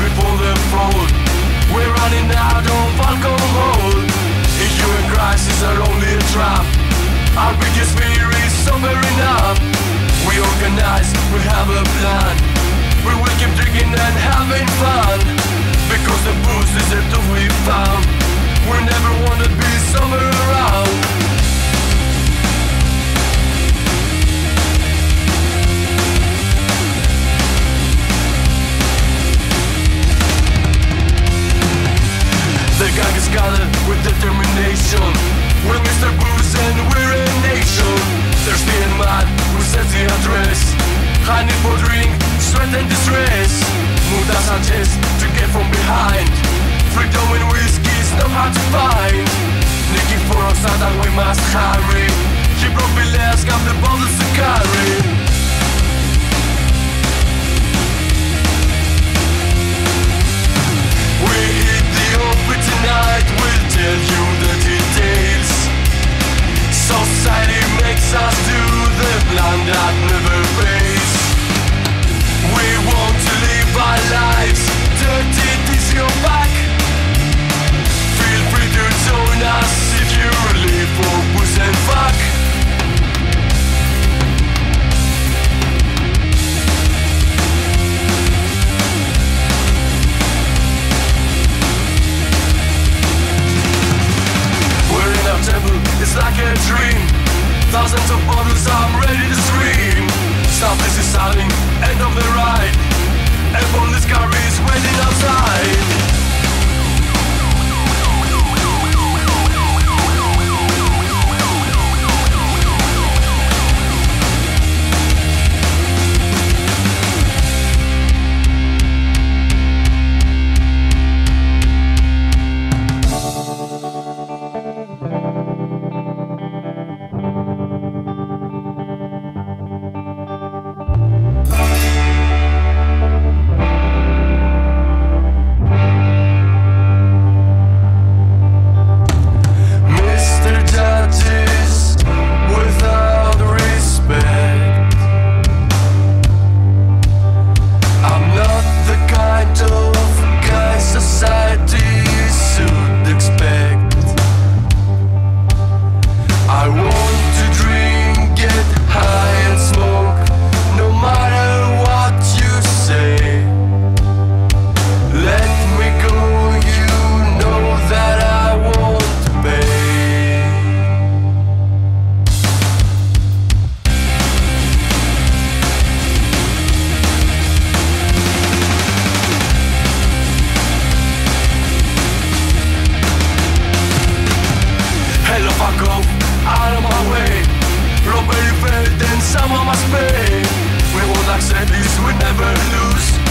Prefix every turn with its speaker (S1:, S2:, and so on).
S1: before the fold, We're running out of alcohol. If you're in crisis, are only a trap. Our biggest fear together with determination. We're Mr. Booze and we're a nation. Thirsty and mad, we set the address. Honey for drink, sweat and distress. Muda Sanchez to get from behind. Freedom and whiskey is not hard to find. Looking for us, that we must hurry. He brought me last, got the bottles to carry. A dream. Thousands of bottles, I'm ready to scream. Stop this is starting, end of the accept this, we never lose